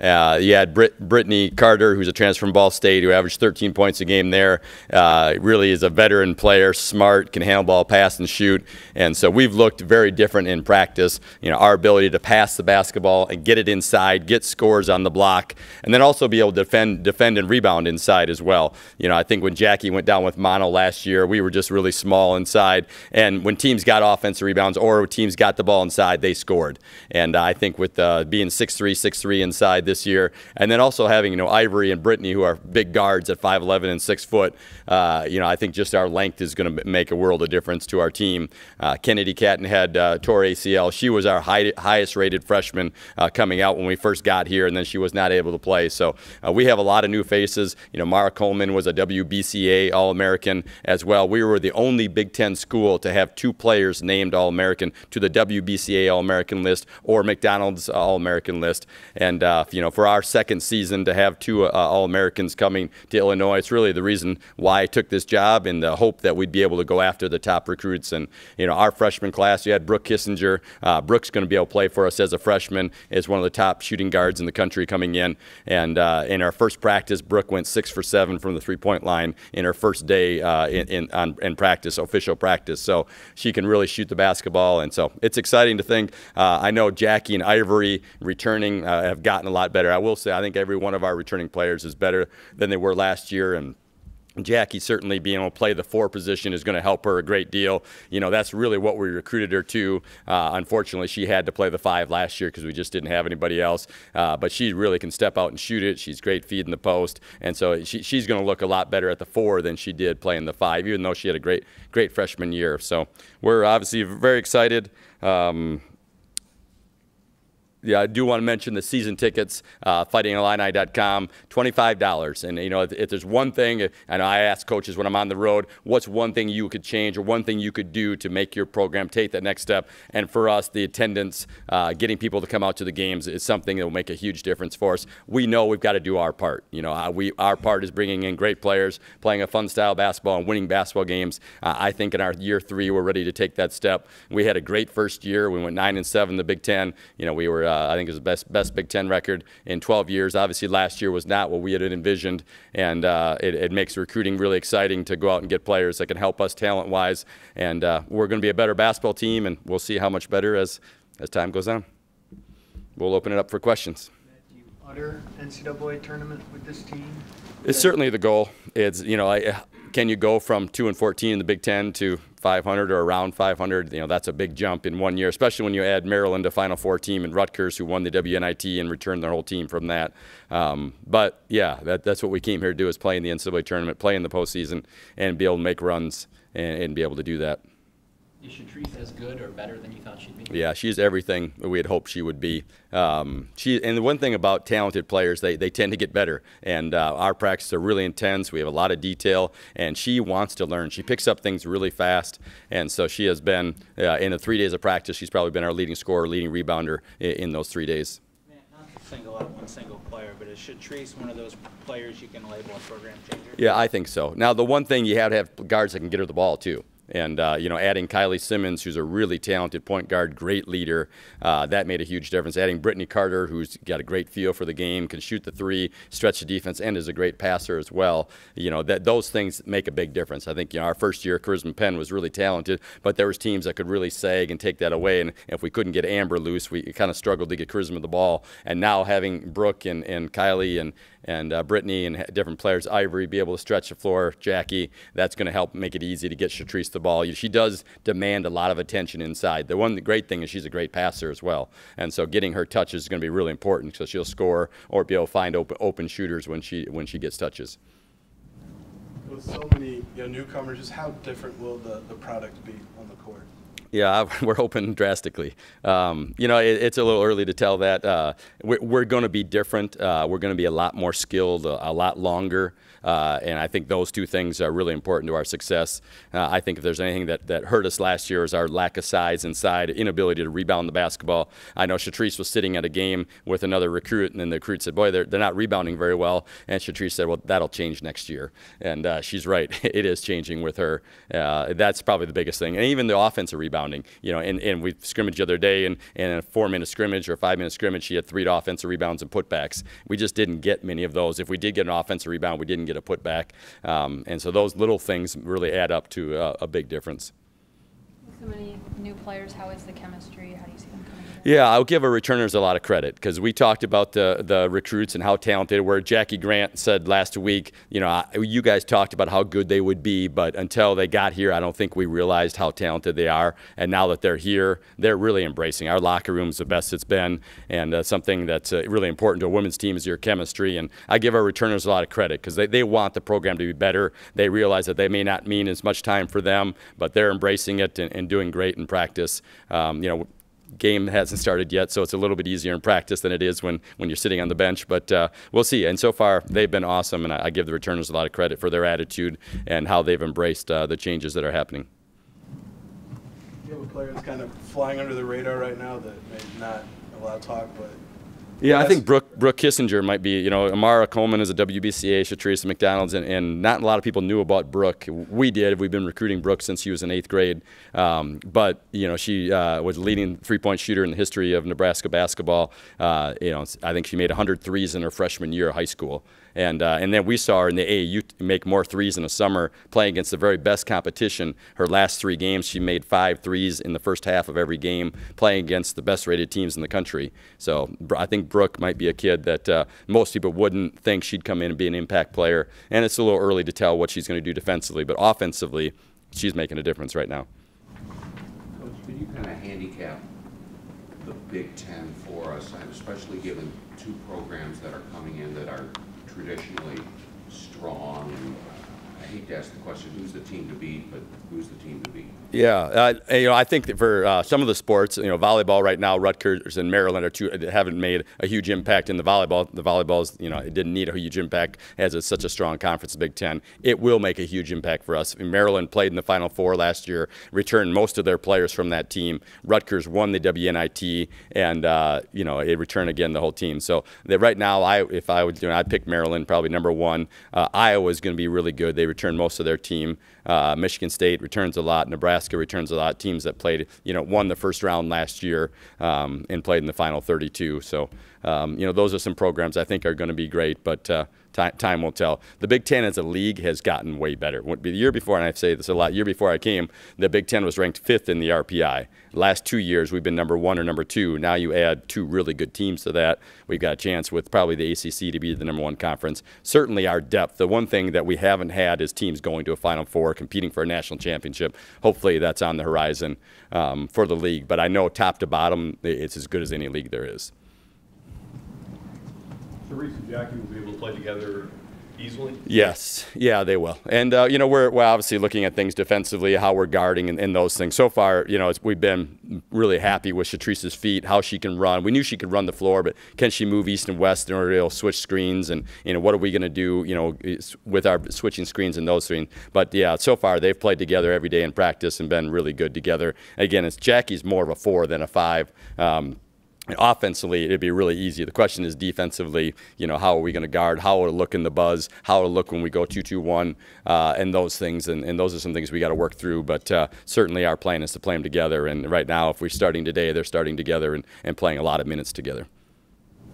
Uh, you had Brit- Brittany Carter, who's a transfer from Ball State, who averaged 13 points a game there. Uh, really is a veteran player, smart, can handle ball, pass, and shoot. And so we've looked very different in practice. You know, our ability to pass the basketball and get it inside, get scores on the block, and then also be able to defend, defend and rebound inside as well. You know, I think when Jackie went down with mono last year, we were just really small inside. And when teams got offensive rebounds or teams got the ball inside, they scored. And I think with uh, being 6'3", 6'3", inside this year, and then also having you know Ivory and Brittany who are big guards at 5'11 and 6 foot, uh, you know I think just our length is going to make a world of difference to our team. Uh, Kennedy Cattenhead uh, tore ACL. She was our high, highest rated freshman uh, coming out when we first got here, and then she was not able to play. So uh, we have a lot of new faces. You know, Mara Coleman was a WBCA All-American as well. We were the only Big Ten school to have two players named All-American to the WBCA All-American list or McDonald's All-American list. And uh, you know, for our second season to have two uh, All-Americans coming to Illinois, it's really the reason why I took this job and the hope that we'd be able to go after the top recruits. And you know, our freshman class, you had Brooke Kissinger. Uh, Brooke's going to be able to play for us as a freshman. Is one of the top shooting guards in the country coming in. And uh, in our first practice, Brooke went six for seven from the three-point line in her first day uh, in in, on, in practice, official practice. So she can really shoot the basketball, and so it's exciting to think. Uh, I know Jackie and Ivory returning uh, have gotten a lot better. I will say I think every one of our returning players is better than they were last year, and Jackie certainly being able to play the four position is going to help her a great deal. You know, that's really what we recruited her to. Uh, unfortunately, she had to play the five last year because we just didn't have anybody else. Uh, but she really can step out and shoot it. She's great feeding the post. And so she, she's going to look a lot better at the four than she did playing the five, even though she had a great, great freshman year. So we're obviously very excited. Um, yeah, I do want to mention the season tickets, uh, fightingillini.com, $25. And, you know, if, if, there's one thing, I know I ask coaches when I'm on the road, what's one thing you could change or one thing you could do to make your program take that next step? And for us, the attendance, uh, getting people to come out to the games is something that will make a huge difference for us. We know we've got to do our part. You know, uh, we, our part is bringing in great players, playing a fun style basketball and winning basketball games. Uh, I think in our year three, we're ready to take that step. We had a great first year. We went 9 and 7 in the Big Ten. You know, we were uh, I think it was the best best Big Ten record in 12 years. Obviously, last year was not what we had envisioned, and uh, it, it, makes recruiting really exciting to go out and get players that can help us talent-wise. And uh, we're going to be a better basketball team, and we'll see how much better as as time goes on. We'll open it up for questions. Do you utter NCAA tournament with this team? It's certainly the goal. It's you know, I, can you go from two and 14 in the Big Ten to 500 or around 500, you know, that's a big jump in one year, especially when you add Maryland to Final Four team and Rutgers, who won the WNIT and returned their whole team from that. Um, but yeah, that, that's what we came here to do is play in the NCAA tournament, play in the postseason, and be able to make runs and, and be able to do that. Is Chatrice as good or better than you thought she'd be? Yeah, she's everything we had hoped she would be. Um, she and the one thing about talented players, they, they tend to get better. And uh, our practices are really intense. We have a lot of detail, and she wants to learn. She picks up things really fast, and so she has been uh, in the three days of practice. She's probably been our leading scorer, leading rebounder in, in those three days. Man, not to single out one single player, but is Chatrice one of those players you can label a program changer? Yeah, I think so. Now the one thing you have to have guards that can get her the ball too. And, uh, you know, adding Kylie Simmons, who's a really talented point guard, great leader, uh, that made a huge difference. Adding Brittany Carter, who's got a great feel for the game, can shoot the three, stretch the defense, and is a great passer as well. You know, that those things make a big difference. I think, you know, our first year, Karisma Penn was really talented, but there was teams that could really sag and take that away. And if we couldn't get Amber loose, we kind of struggled to get Karisma the ball. And now having Brooke and, and Kylie and, and uh, Brittany and different players, Ivory, be able to stretch the floor, Jackie, that's going to help make it easy to get Chatrice the ball. She does demand a lot of attention inside. The one the great thing is she's a great passer as well, and so getting her touches is going to be really important. So she'll score or be able to find open, open shooters when she when she gets touches. With so many you know, newcomers, just how different will the, the product be on the court? Yeah, we're hoping drastically. Um, you know, it, it's a little early to tell that. Uh, we're, we're going to be different. Uh, we're going to be a lot more skilled, a, a lot longer. Uh, and I think those two things are really important to our success. Uh, I think if there's anything that, that hurt us last year is our lack of size inside, inability to rebound the basketball. I know Chatrice was sitting at a game with another recruit, and then the recruit said, boy, they're, they're not rebounding very well. And Chatrice said, well, that'll change next year. And uh, she's right. it is changing with her. Uh, that's probably the biggest thing. And even the offensive rebound rebounding. You know, and, and we scrimmaged the other day, and, and in a four minute scrimmage or five minute scrimmage, she had three offensive rebounds and putbacks. We just didn't get many of those. If we did get an offensive rebound, we didn't get a putback. Um, and so those little things really add up to a, a big difference. So many new players, how is the chemistry? How do you see them coming? Yeah, I'll give our returners a lot of credit because we talked about the the recruits and how talented. Where Jackie Grant said last week, you know, you guys talked about how good they would be, but until they got here, I don't think we realized how talented they are. And now that they're here, they're really embracing. Our locker room's the best it's been, and uh, something that's uh, really important to a women's team is your chemistry. And I give our returners a lot of credit because they, they want the program to be better. They realize that they may not mean as much time for them, but they're embracing it and, and doing great in practice. Um, you know game hasn't started yet, so it's a little bit easier in practice than it is when, when you're sitting on the bench. But uh, we'll see. And so far, they've been awesome, and I, I give the returners a lot of credit for their attitude and how they've embraced uh, the changes that are happening. You have a player that's kind of flying under the radar right now that may not allow talk, but Yeah, I think Brooke, Brooke Kissinger might be, you know, Amarah Coleman is a WBCA, Chatrice McDonald's, and, and not a lot of people knew about Brooke. We did. We've been recruiting Brooke since she was in eighth grade. Um, but, you know, she uh, was leading three point shooter in the history of Nebraska basketball. Uh, you know, I think she made 100 threes in her freshman year of high school. And, uh, and then we saw her in the AAU make more threes in the summer, playing against the very best competition. Her last three games, she made five threes in the first half of every game, playing against the best rated teams in the country. So I think Brooke might be a kid that uh, most people wouldn't think she'd come in and be an impact player. And it's a little early to tell what she's going to do defensively, but offensively, she's making a difference right now. Coach, could you kind of handicap the Big Ten for us, especially given two programs that are coming in that are traditionally strong? And I hate to ask the question, who's the team to beat, but who's the team to beat? Yeah, uh, you know, I think that for uh, some of the sports, you know, volleyball right now, Rutgers and Maryland are two haven't made a huge impact in the volleyball. The volleyball's, you know, it didn't need a huge impact as it's such a strong conference, the Big Ten. It will make a huge impact for us. Maryland played in the Final Four last year, returned most of their players from that team. Rutgers won the WNIT, and uh, you know, it returned again the whole team. So that right now, I if I would, you know, I'd pick Maryland probably number one. Uh, Iowa is going to be really good. They returned most of their team. Uh, Michigan State returns a lot. Nebraska returns a lot. Teams that played, you know, won the first round last year um, and played in the final 32. So, um, you know, those are some programs I think are going to be great, but uh, time, will tell. The Big Ten as a league has gotten way better. The year before, and I say this a lot, year before I came, the Big Ten was ranked fifth in the RPI. Last two years, we've been number one or number two. Now you add two really good teams to that. We've got a chance with probably the ACC to be the number one conference. Certainly our depth. The one thing that we haven't had is teams going to a Final Four, competing for a national championship. Hopefully that's on the horizon um, for the league. But I know top to bottom, it's as good as any league there is. Therese and Jackie will be able to play together easily? Yes, yeah, they will. And uh, you know, we're, we're obviously looking at things defensively, how we're guarding, and, and those things. So far, you know, it's, we've been really happy with Chatrice's feet, how she can run. We knew she could run the floor, but can she move east and west in order to switch screens? And you know, what are we going to do? You know, with our switching screens and those things. But yeah, so far they've played together every day in practice and been really good together. Again, it's Jackie's more of a four than a five. Um, Offensively, it'd be really easy. The question is defensively, you know, how are we going to guard? How it look in the buzz? How it look when we go 2 2 1? Uh, and those things. And, and those are some things we got to work through. But uh, certainly our plan is to play them together. And right now, if we're starting today, they're starting together and, and playing a lot of minutes together.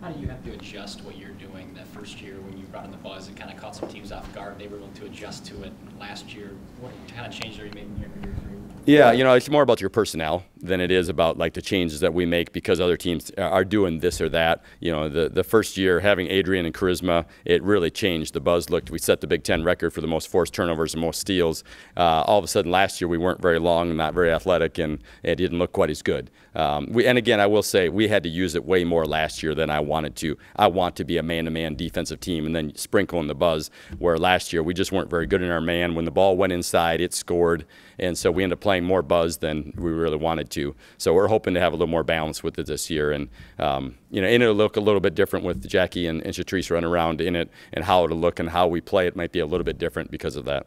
How do you have to adjust what you're doing that first year when you brought in the buzz? It kind of caught some teams off guard. They were able to adjust to it last year. What kind of changes are you making here? Yeah, you know, it's more about your personnel than it is about like the changes that we make because other teams are doing this or that. You know, the the first year having Adrian and Karisma, it really changed. The buzz looked. We set the Big Ten record for the most forced turnovers and most steals. Uh, all of a sudden, last year we weren't very long, and not very athletic, and it didn't look quite as good. Um, we, and again, I will say we had to use it way more last year than I wanted to. I want to be a man-to-man defensive team, and then sprinkle in the buzz. Where last year we just weren't very good in our man. When the ball went inside, it scored, and so we ended up playing more buzz than we really wanted to. So we're hoping to have a little more balance with it this year, and um, you know, and it'll look a little bit different with Jackie and, and Chatrice running around in it, and how it'll look and how we play it might be a little bit different because of that.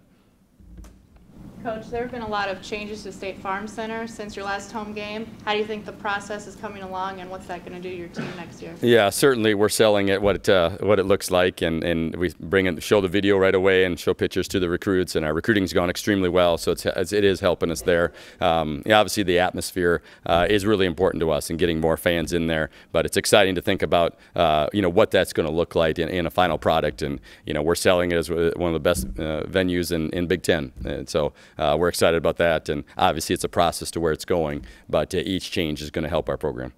Coach, there have been a lot of changes to State Farm Center since your last home game. How do you think the process is coming along, and what's that going to do to your team next year? Yeah, certainly we're selling it what it uh, what it looks like, and, and we bring in show the video right away and show pictures to the recruits, and our recruiting's gone extremely well, so it's, it's helping us there. Um, obviously the atmosphere uh, is really important to us and getting more fans in there, but it's exciting to think about uh, you know what that's going to look like in, in, a final product, and you know we're selling it as one of the best uh, venues in, in Big Ten, and so uh, we're excited about that, and obviously it's a process to where it's going, but uh, each change is going to help our program.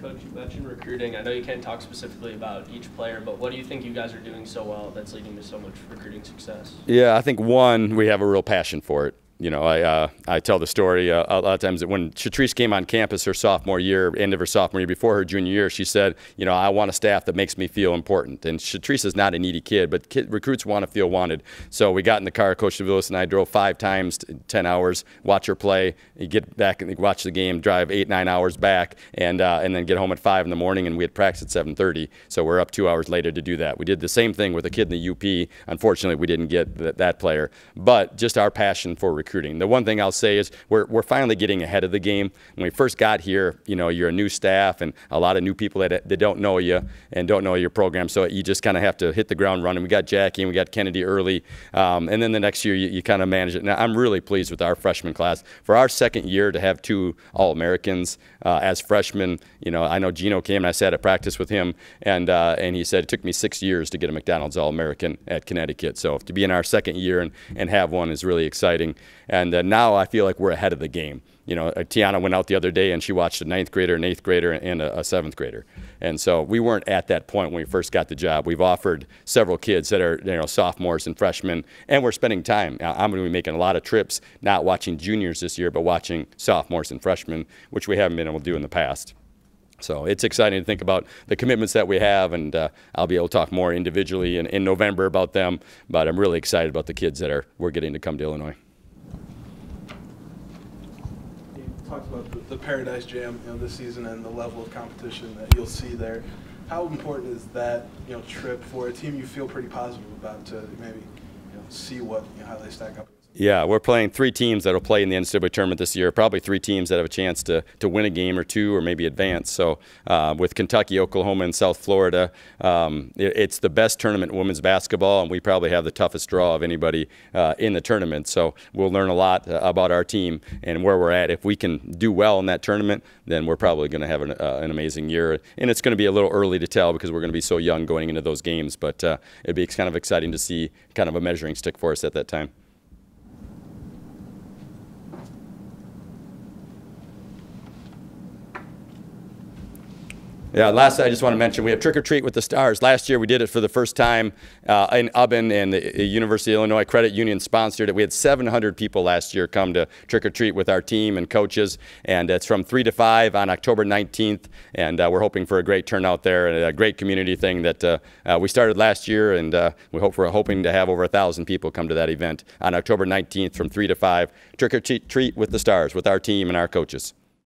Coach, you mentioned recruiting. I know you can't talk specifically about each player, but what do you think you guys are doing so well that's leading to so much recruiting success? Yeah, I think one, we have a real passion for it you know, I uh, I tell the story uh, a lot of times that when Chatrice came on campus her sophomore year, end of her sophomore year, before her junior year, she said, you know, I want a staff that makes me feel important. And Chatrice is not a needy kid, but kid, recruits want to feel wanted. So we got in the car, Coach Divilbiss and I drove five times, 10 hours, watch her play, get back and watch the game, drive eight, nine hours back, and uh, and then get home at five in the morning. And we had practice at 7:30, so we're up two hours later to do that. We did the same thing with a kid in the UP. Unfortunately, we didn't get th that player, but just our passion for recruiting. The one thing I'll say is we're, we're finally getting ahead of the game. When we first got here, you know, you're a new staff and a lot of new people that, that don't know you and don't know your program. So you just kind of have to hit the ground running. We got Jackie and we got Kennedy early. Um, and then the next year you, you kind of manage it. Now, I'm really pleased with our freshman class. For our second year to have two All-Americans uh, as freshmen, you know, I know Gino came and I sat at practice with him and, uh, and he said it took me six years to get a McDonald's All-American at Connecticut. So to be in our second year and, and have one is really exciting. And uh, now I feel like we're ahead of the game. You know, uh, Tiana went out the other day and she watched a ninth grader, an eighth grader, and a, a, seventh grader. And so we weren't at that point when we first got the job. We've offered several kids that are, you know, sophomores and freshmen, and we're spending time. I'm going to be making a lot of trips, not watching juniors this year, but watching sophomores and freshmen, which we haven't been able to do in the past. So it's exciting to think about the commitments that we have, and uh, I'll be able to talk more individually in, in November about them. But I'm really excited about the kids that are we're getting to come to Illinois. talked about the, Paradise Jam, you know, this season and the level of competition that you'll see there. How important is that, you know, trip for a team you feel pretty positive about to maybe, you know, see what you know, how they stack up? Yeah, we're playing three teams that will play in the NCAA tournament this year. Probably three teams that have a chance to, to win a game or two, or maybe advance. So, uh, with Kentucky, Oklahoma, and South Florida, um, it, it's the best tournament in women's basketball, and we probably have the toughest draw of anybody uh, in the tournament. So, we'll learn a lot uh, about our team and where we're at. If we can do well in that tournament, then we're probably going to have an, uh, an, amazing year. And it's going to be a little early to tell because we're going to be so young going into those games. But uh, it'd be kind of exciting to see kind of a measuring stick for us at that time. Yeah, last I just want to mention we have Trick or Treat with the Stars. Last year we did it for the first time uh, in Ubben and the University of Illinois Credit Union sponsored it. We had 700 people last year come to Trick or Treat with our team and coaches, and it's from 3 to 5 on October 19th, and uh, we're hoping for a great turnout there and a great community thing that uh, uh we started last year, and uh, we hope we're hoping to have over a thousand people come to that event on October 19th from 3 to 5. Trick or Treat with the Stars with our team and our coaches.